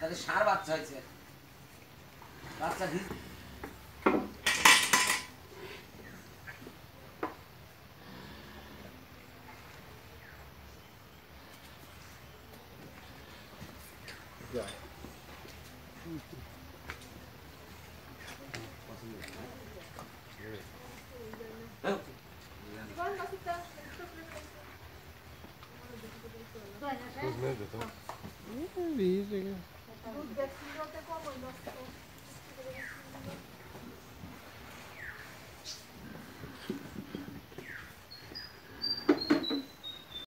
তাদের সার বাচ্চা হয়েছে বাচ্চা Os medos, então. Não vi isso aqui.